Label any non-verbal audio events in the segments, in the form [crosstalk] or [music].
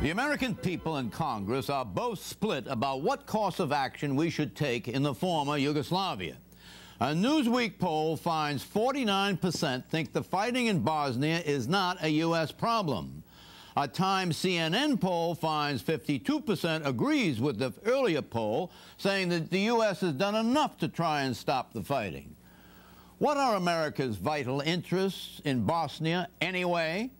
The American people and Congress are both split about what course of action we should take in the former Yugoslavia. A Newsweek poll finds 49% think the fighting in Bosnia is not a U.S. problem. A Time CNN poll finds 52% agrees with the earlier poll, saying that the U.S. has done enough to try and stop the fighting. What are America's vital interests in Bosnia anyway?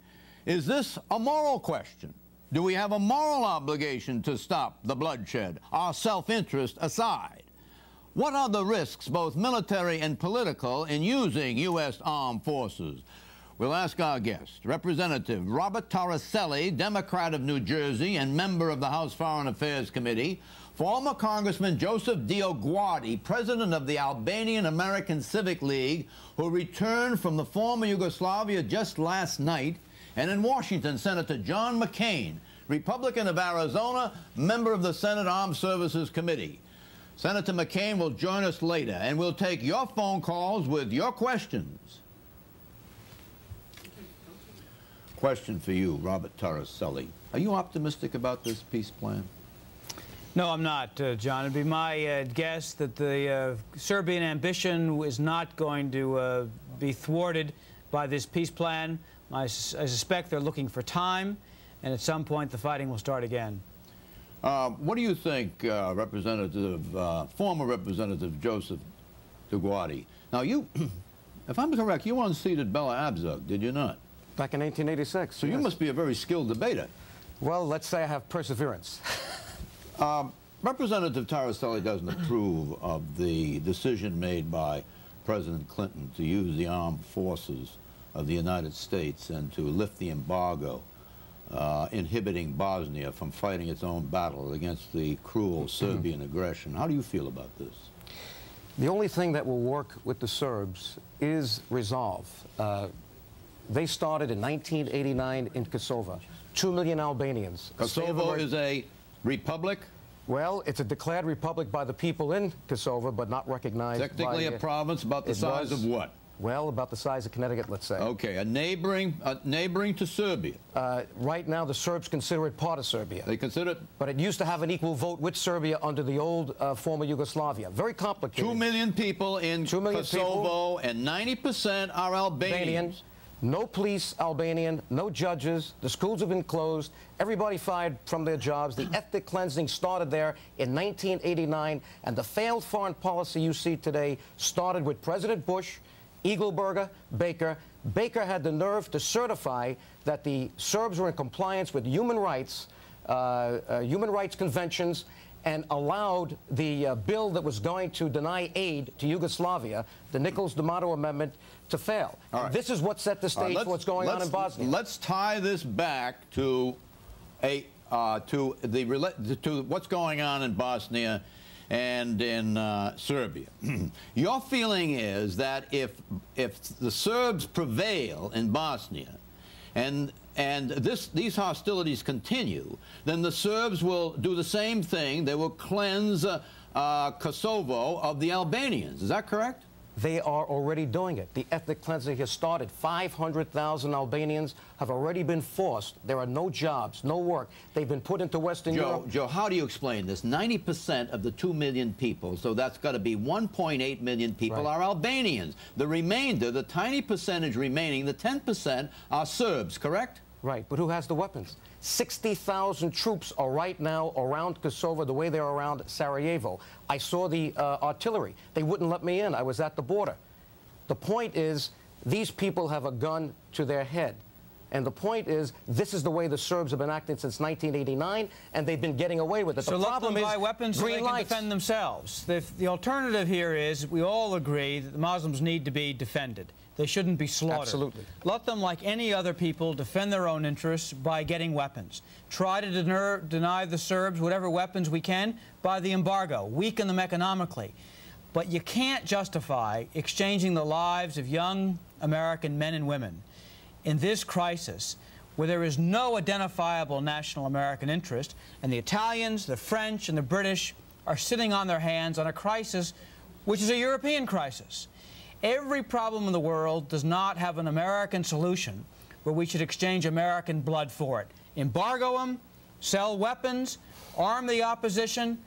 Is this a moral question? Do we have a moral obligation to stop the bloodshed, our self-interest aside? What are the risks, both military and political, in using U.S. armed forces? We'll ask our guest, Representative Robert Torricelli, Democrat of New Jersey and member of the House Foreign Affairs Committee, former Congressman Joseph DioGuardi, president of the Albanian American Civic League, who returned from the former Yugoslavia just last night, and in Washington, Senator John McCain, Republican of Arizona, member of the Senate Armed Services Committee. Senator McCain will join us later, and we'll take your phone calls with your questions. Question for you, Robert Torricelli. Are you optimistic about this peace plan? No, I'm not, uh, John. It'd be my uh, guess that the uh, Serbian ambition is not going to uh, be thwarted by this peace plan. I, I, suspect they're looking for time, and at some point the fighting will start again. Uh, what do you think, uh, Representative, uh, former Representative Joseph DioGuardi? Now, you, [clears throat] if I'm correct, you unseated Bella Abzug, did you not? Back in 1886. So yes. you must be a very skilled debater. Well, let's say I have perseverance. [laughs] um, Representative Torricelli doesn't approve of the decision made by President Clinton to use the armed forces of the United States and to lift the embargo uh, inhibiting Bosnia from fighting its own battle against the cruel mm-hmm. Serbian aggression. How do you feel about this? The only thing that will work with the Serbs is resolve. Uh, they started in 1989 in Kosovo. Two million Albanians. Kosovo is a republic? Well, it's a declared republic by the people in Kosovo, but not recognized Technically a province about the size was, of what? Well, about the size of Connecticut, let's say. Okay, a neighboring, a neighboring to Serbia. Uh, right now, the Serbs consider it part of Serbia. They consider it? But it used to have an equal vote with Serbia under the old uh, former Yugoslavia. Very complicated. Two million people in Two million Kosovo, people. and 90% are Albanians. Albanian. No police, Albanian, no judges. The schools have been closed. Everybody fired from their jobs. The ethnic cleansing started there in 1989. And the failed foreign policy you see today started with President Bush Eagleburger, Baker. Baker had the nerve to certify that the Serbs were in compliance with human rights, uh, uh, human rights conventions, and allowed the uh, bill that was going to deny aid to Yugoslavia, the Nickles-D'Amato Amendment, to fail. Right. This is what set the stage right, for what's going on in Bosnia. Let's tie this back to a uh, to the to what's going on in Bosnia and in uh, Serbia. [clears throat] Your feeling is that if, if the Serbs prevail in Bosnia and, and this, these hostilities continue, then the Serbs will do the same thing. They will cleanse uh, uh, Kosovo of the Albanians. Is that correct? They are already doing it. The ethnic cleansing has started. 500,000 Albanians have already been forced. There are no jobs, no work. They've been put into Western Joe, Europe. Joe, how do you explain this? 90% of the 2 million people, so that's got to be 1.8 million people, right. are Albanians. The remainder, the tiny percentage remaining, the 10%, are Serbs, correct? Right, but who has the weapons? 60,000 troops are right now around Kosovo the way they're around Sarajevo. I saw the uh, artillery. They wouldn't let me in. I was at the border. The point is, these people have a gun to their head. And the point is, this is the way the Serbs have been acting since 1989, and they've been getting away with it. So the problem let them buy is weapons so they lights. can defend themselves. The, the alternative here is we all agree that the Muslims need to be defended. They shouldn't be slaughtered. Absolutely. Let them, like any other people, defend their own interests by getting weapons. Try to deny the Serbs whatever weapons we can by the embargo. Weaken them economically. But you can't justify exchanging the lives of young American men and women in this crisis where there is no identifiable national American interest, and the Italians, the French, and the British are sitting on their hands on a crisis which is a European crisis. Every problem in the world does not have an American solution where we should exchange American blood for it. Embargo them, Sell weapons, arm the opposition,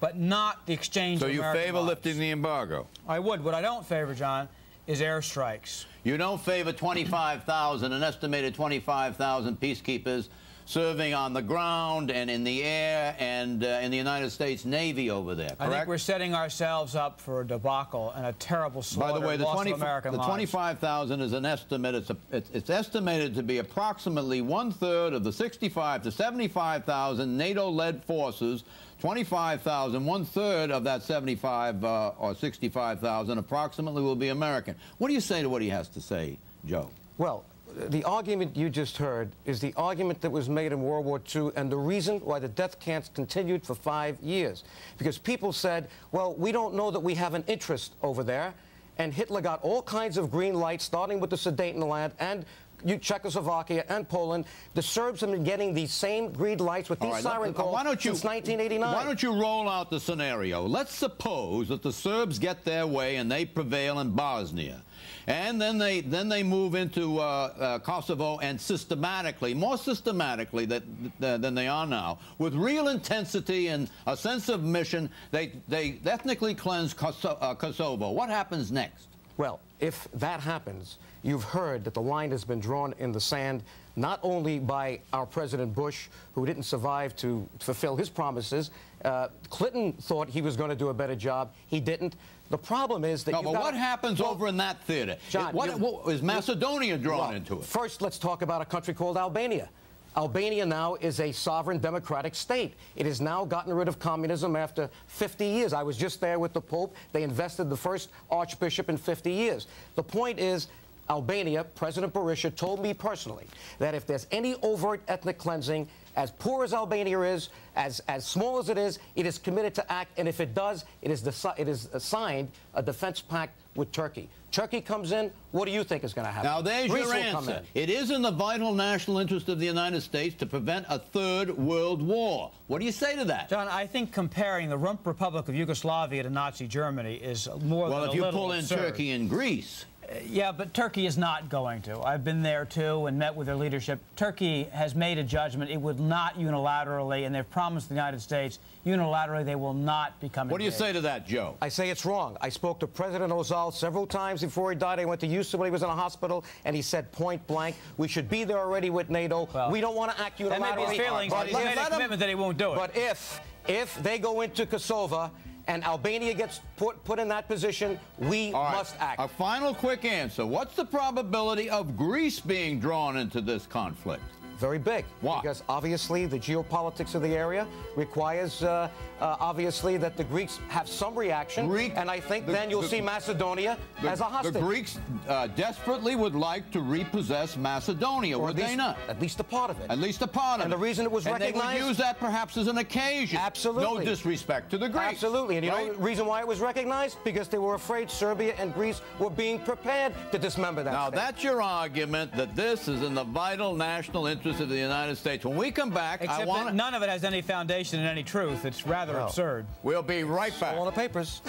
but not the exchange So of you favor lives. lifting the embargo? I would. What I don't favor, John, is airstrikes. You don't favor 25,000, an estimated 25,000 peacekeepers serving on the ground and in the air and uh, in the United States Navy over there, correct? I think we're setting ourselves up for a debacle and a terrible slaughter By the way, the, loss 20 American the 25,000 is an estimate. It's, a, it's, it's estimated to be approximately one third of the 65 to 75,000 NATO-led forces. 25,000, one third of that 75 uh, or 65,000 approximately will be American. What do you say to what he has to say, Joe? Well, the argument you just heard is the argument that was made in World War II and the reason why the death camps continued for five years. Because people said, well, we don't know that we have an interest over there. And Hitler got all kinds of green lights, starting with the Sudetenland and Czechoslovakia and Poland. The Serbs have been getting these same green lights with these right, siren calls why don't you, since 1989. Why don't you roll out the scenario? Let's suppose that the Serbs get their way and they prevail in Bosnia. And then they then they move into uh, uh, Kosovo and systematically, more systematically that, th- than they are now, with real intensity and a sense of mission, they they ethnically cleanse Koso- uh, Kosovo. What happens next? Well, if that happens, you've heard that the line has been drawn in the sand, not only by our President Bush, who didn't survive to fulfill his promises. Uh, Clinton thought he was going to do a better job. He didn't. The problem is that No, but what happens Well, over in that theater? John, It- what, what- is Macedonia drawn well, into it? First, let's talk about a country called Albania. Albania now is a sovereign democratic state. It has now gotten rid of communism after 50 years. I was just there with the Pope. They invested the first archbishop in 50 years. The point is, Albania, President Berisha told me personally that if there's any overt ethnic cleansing, as poor as Albania is, as, as small as it is, it is committed to act, and if it does, it is, deci- it is signed a defense pact with Turkey. Turkey comes in, what do you think is going to happen? Now, there's Greece your will come answer. in. It is in the vital national interest of the United States to prevent a third world war. What do you say to that? John, I think comparing the Rump Republic of Yugoslavia to Nazi Germany is more well, than a little Well, if you little pull in absurd. Turkey and Greece, Yeah, but Turkey is not going to. I've been there too and met with their leadership. Turkey has made a judgment. It would not unilaterally, and they've promised the United States unilaterally they will not become what do you say to that, Joe? I say it's wrong. I spoke to President Ozal several times before he died. I went to Houston when he was in a hospital, and he said point blank, we should be there already with NATO. Well, we don't want to act unilaterally." That may unilaterally. be his feelings, but but he's let- made a let him- commitment that he won't do it. But if, if they go into Kosovo and Albania gets put, put in that position, we right, must act. A final quick answer. What's the probability of Greece being drawn into this conflict? Very big. Why? Because obviously the geopolitics of the area requires, uh, uh, obviously, that the Greeks have some reaction. Greek- and I think the- then you'll the- see Macedonia The, as a hostage. the Greeks uh, desperately would like to repossess Macedonia, Or would at they least, not? At least a part of it. At least a part of And it. the reason it was and they recognized- would use that perhaps as an occasion. Absolutely. No disrespect to the Greeks. Absolutely. And you right? know the reason why it was recognized? Because they were afraid Serbia and Greece were being prepared to dismember that Now, state. that's your argument that this is in the vital national interest of the United States. When we come back, Except I want none of it has any foundation in any truth. It's rather No. absurd. We'll be right back. All the papers.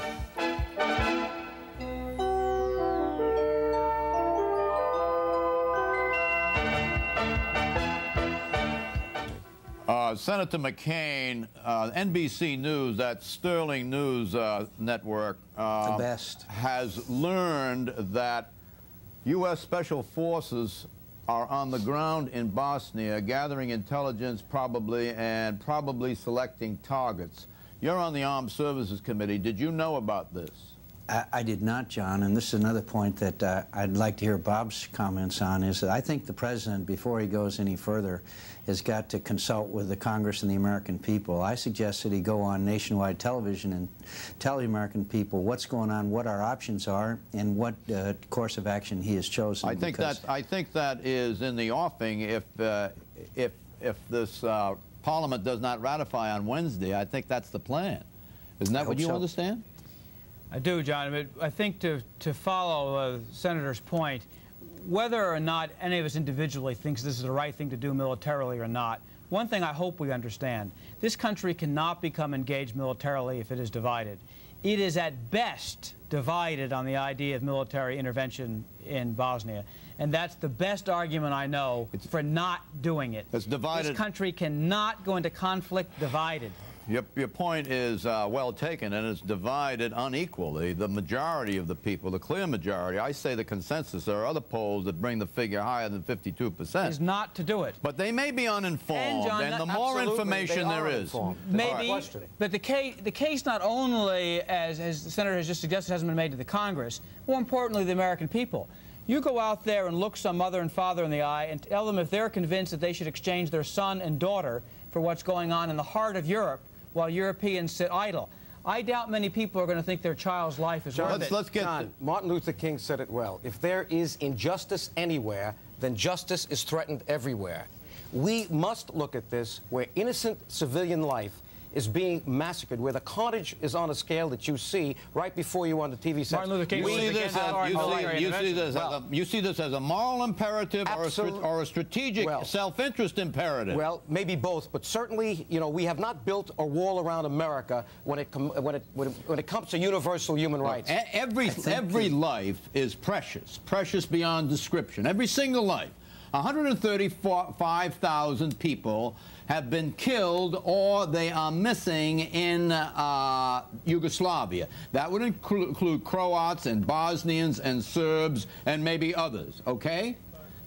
Uh, Senator McCain, uh, NBC News, that Sterling News uh, network, uh, The best. has learned that U.S. Special Forces are on the ground in Bosnia, gathering intelligence probably and probably selecting targets. You're on the Armed Services Committee. Did you know about this? I, I did not, John, and this is another point that uh, I'd like to hear Bob's comments on, is that I think the President, before he goes any further, has got to consult with the Congress and the American people. I suggest that he go on nationwide television and tell the American people what's going on, what our options are, and what uh, course of action he has chosen. I think that I think that is in the offing. If uh, if if this uh, Parliament does not ratify on Wednesday, I think that's the plan. Isn't that I what you so. understand? I do, John. But I think to, to follow uh, Senator's point, whether or not any of us individually thinks this is the right thing to do militarily or not, one thing I hope we understand, this country cannot become engaged militarily if it is divided. It is at best divided on the idea of military intervention in Bosnia. And that's the best argument I know for not doing it. It's divided. This country cannot go into conflict divided. Your, your point is uh, well taken, and it's divided unequally. The majority of the people, the clear majority, I say the consensus, there are other polls that bring the figure higher than 52%. Is not to do it. But they may be uninformed, And, John, and the that- more information they there are is. Maybe, Questioning. but the case, the case not only, as, as the senator has just suggested, hasn't been made to the Congress, more importantly, the American people. You go out there and look some mother and father in the eye and tell them if they're convinced that they should exchange their son and daughter for what's going on in the heart of Europe while Europeans sit idle. I doubt many people are going to think their child's life is worth Let's, it. let's get John, Martin Luther King said it well. If there is injustice anywhere, then justice is threatened everywhere. We must look at this where innocent civilian life is being massacred, where the carnage is on a scale that you see right before you on the TV set. Martin Luther King You see, this as, you, see, you, see intervention. this as a, you see this as a moral imperative or a, strat- or a strategic Well- self-interest imperative? Well, maybe both, but certainly, you know, we have not built a wall around America when it, com- when it, when it, when it comes to universal human rights. E- Every, every the- life is precious, precious beyond description. Every single life. 135,000 people have been killed or they are missing in uh, Yugoslavia. That would include, include Croats and Bosnians and Serbs and maybe others, okay?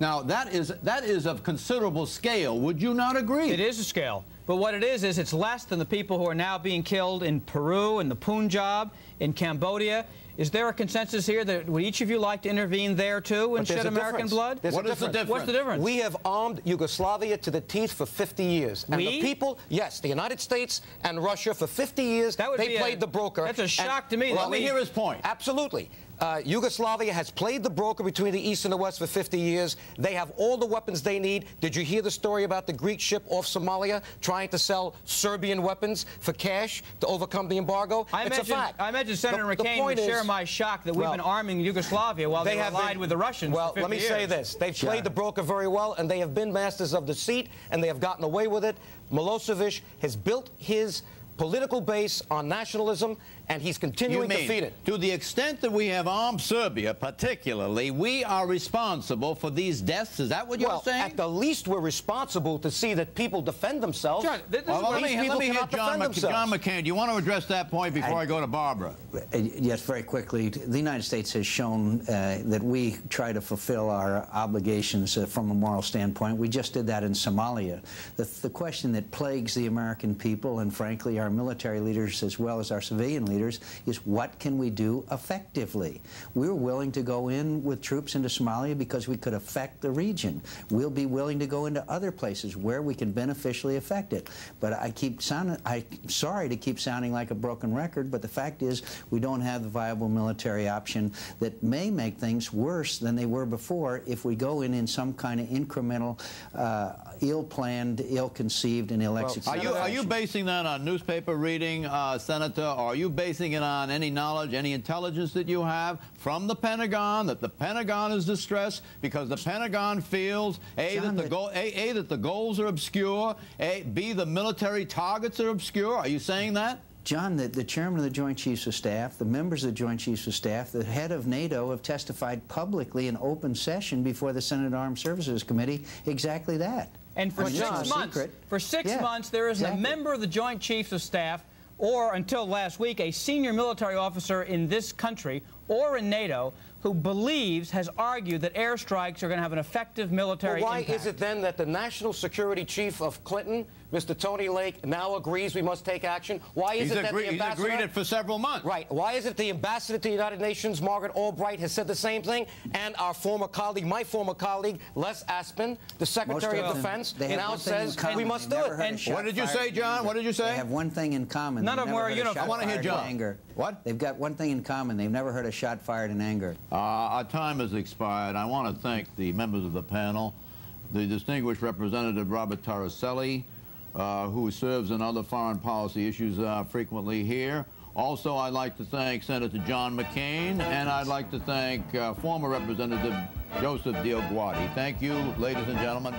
Now, that is, that is of considerable scale. Would you not agree? It is a scale. But what it is, is it's less than the people who are now being killed in Peru, in the Punjab, in Cambodia. Is there a consensus here that would each of you like to intervene there too and shed American difference. blood? There's a What is the difference. What's the difference? We have armed Yugoslavia to the teeth for 50 years. And We? the people, yes, the United States and Russia for 50 years, That would they be a- played the broker. that's a And- shock to me that Let me hear his point. Absolutely. Uh, Yugoslavia has played the broker between the East and the West for 50 years. They have all the weapons they need. Did you hear the story about the Greek ship off Somalia trying to sell Serbian weapons for cash to overcome the embargo? I it's imagine, a fact. I imagine Senator The- the McCain point would share my shock that we've Well, been arming Yugoslavia while they, were have allied been- with the Russians Well, for 50 let me years. say this. They've played the broker very well, and they have been masters of deceit, and they have gotten away with it. Milosevic has built his political base on nationalism, and he's You continuing mean, to feed it. to the extent that we have armed Serbia, particularly, we are responsible for these deaths? Is that what well, you're saying? at the least, we're responsible to see that people defend themselves. John, this Well, what let these me, people let me hear John, Mc, John. McCain. Do you want to address that point before I, I- go to Barbara? Uh, Yes, very quickly. The United States has shown uh, that we try to fulfill our obligations uh, from a moral standpoint. We just did that in Somalia. The, the question that plagues the American people and, frankly, our military leaders as well as our civilian leaders is what can we do effectively? We're willing to go in with troops into Somalia because we could affect the region. We'll be willing to go into other places where we can beneficially affect it. But I keep sounding, I'm sorry to keep sounding like a broken record, but the fact is we don't have the viable military option that may make things worse than they were before if we go in in some kind of incremental, uh, ill-planned, ill-conceived, and ill-executed you, are you basing that on newspaper reading, uh, Senator, or are you basing it on any knowledge, any intelligence that you have from the Pentagon, that the Pentagon is distressed because the Pentagon feels, A, John, that the goal, A, A, that the goals are obscure, A, B, the military targets are obscure? Are you saying that? John, the, the chairman of the Joint Chiefs of Staff, the members of the Joint Chiefs of Staff, the head of NATO have testified publicly in open session before the Senate Armed Services Committee exactly that. And for six months, secret. for six Yeah, months, there isn't exactly. a member of the Joint Chiefs of Staff, or until last week, a senior military officer in this country or in NATO who believes, has argued that airstrikes are going to have an effective military Well, why impact. is it then that the national security chief of Clinton, Mr. Tony Lake, now agrees we must take action? Why is He's, it that agree- the he's ambassador... agreed it for several months. Right. Why is it the ambassador to the United Nations, Margaret Albright, has said the same thing? And our former colleague, my former colleague, Les Aspin, the Secretary Most of them, Defense, now one thing in says we must do it. And- What did you say, John? What did you say? They have one thing in common. None They've of them never wear a uniforms. shot I wanna hear John. anger. What? They've got one thing in common. They've never heard a shot fired in anger. Uh, our time has expired. I want to thank the members of the panel, the distinguished Representative Robert Torricelli, uh, who serves in other foreign policy issues uh, frequently here. Also, I'd like to thank Senator John McCain, and I'd like to thank uh, former Representative Joseph DioGuardi. Thank you, ladies and gentlemen.